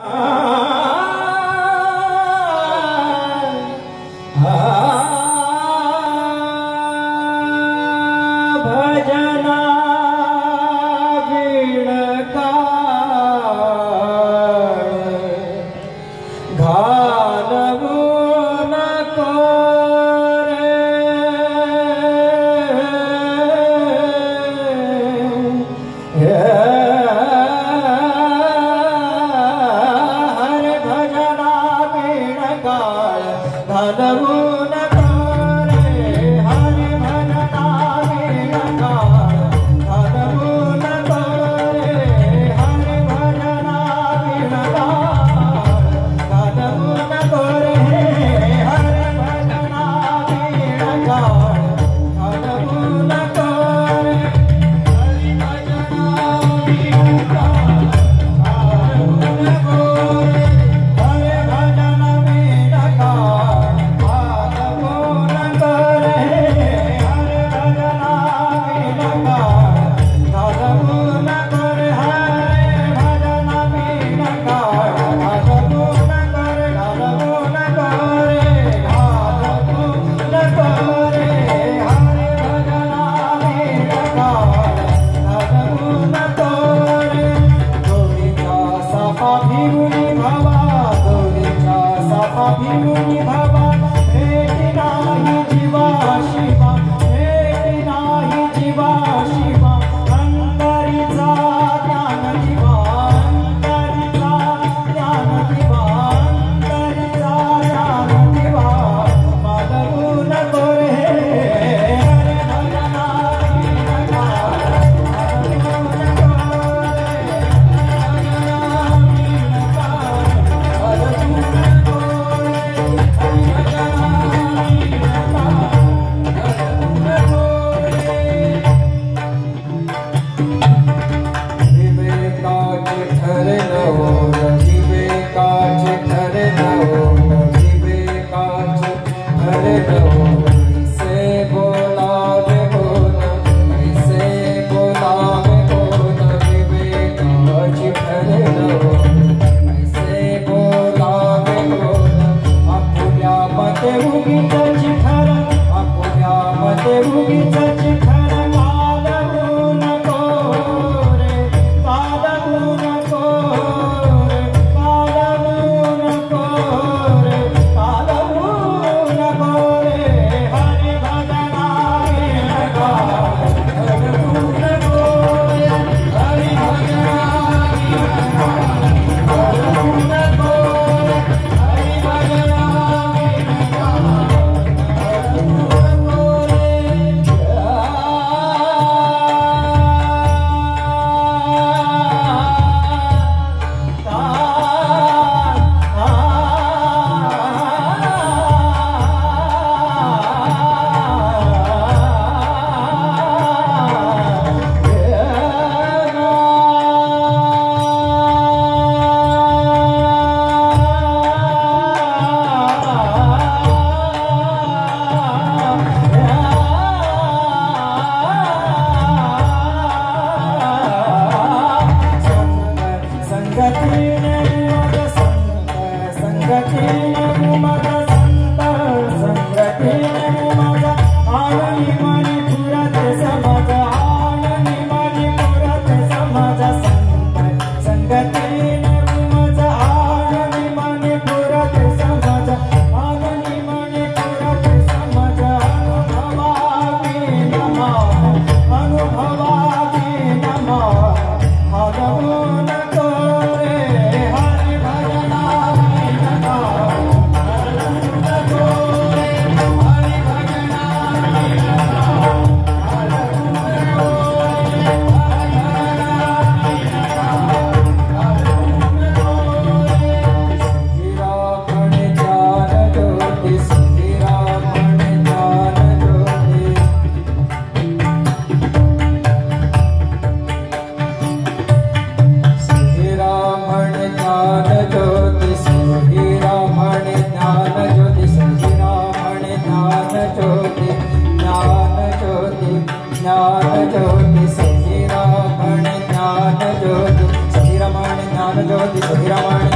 Ah. له श्रीरामण